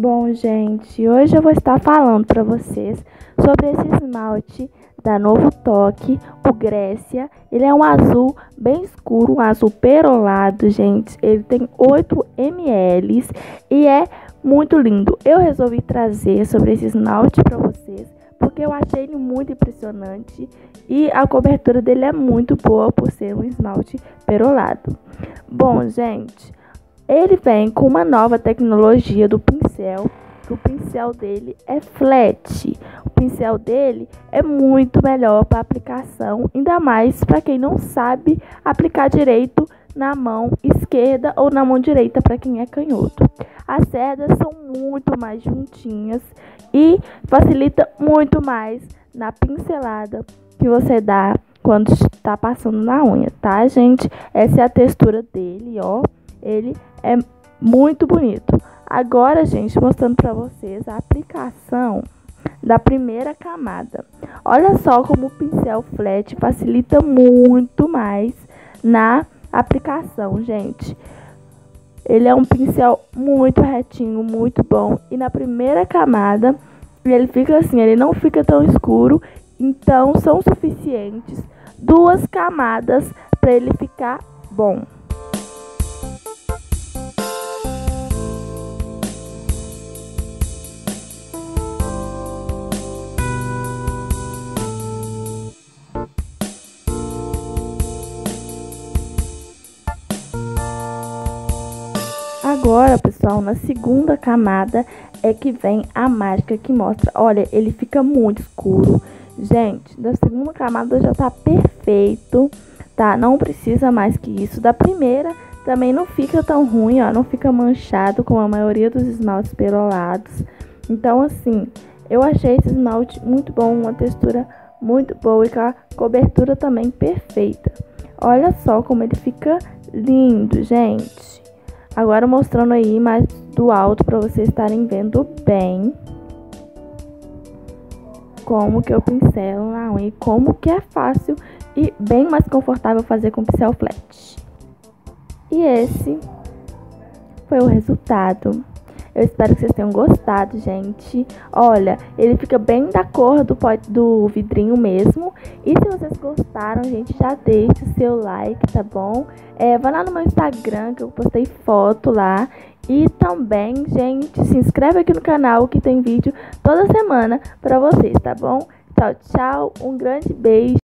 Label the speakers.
Speaker 1: Bom, gente, hoje eu vou estar falando para vocês sobre esse esmalte da Novo Toque, o Grécia. Ele é um azul bem escuro, um azul perolado, gente. Ele tem 8 ml e é muito lindo. Eu resolvi trazer sobre esse esmalte para vocês porque eu achei ele muito impressionante e a cobertura dele é muito boa por ser um esmalte perolado. Bom, gente, ele vem com uma nova tecnologia do pincel, que o pincel dele é flat. O pincel dele é muito melhor para aplicação, ainda mais para quem não sabe aplicar direito na mão esquerda ou na mão direita para quem é canhoto. As cerdas são muito mais juntinhas e facilita muito mais na pincelada que você dá quando está passando na unha, tá, gente? Essa é a textura dele, ó. Ele é muito bonito. Agora, gente, mostrando para vocês a aplicação da primeira camada. Olha só como o pincel flat facilita muito mais na aplicação, gente. Ele é um pincel muito retinho, muito bom. E na primeira camada, ele fica assim, ele não fica tão escuro. Então, são suficientes duas camadas para ele ficar bom. Agora, pessoal, na segunda camada é que vem a mágica que mostra. Olha, ele fica muito escuro. Gente, da segunda camada já tá perfeito, tá? Não precisa mais que isso. Da primeira também não fica tão ruim, ó. Não fica manchado como a maioria dos esmaltes perolados. Então, assim, eu achei esse esmalte muito bom, uma textura muito boa e com a cobertura também perfeita. Olha só como ele fica lindo, gente. Agora mostrando aí mais do alto para vocês estarem vendo bem como que eu pincelo na unha e como que é fácil e bem mais confortável fazer com pincel flat. E esse foi o resultado. Eu espero que vocês tenham gostado, gente. Olha, ele fica bem da cor do, do vidrinho mesmo. E se vocês gostaram, gente, já deixe o seu like, tá bom? É, vá lá no meu Instagram, que eu postei foto lá. E também, gente, se inscreve aqui no canal que tem vídeo toda semana pra vocês, tá bom? Tchau, tchau. Um grande beijo.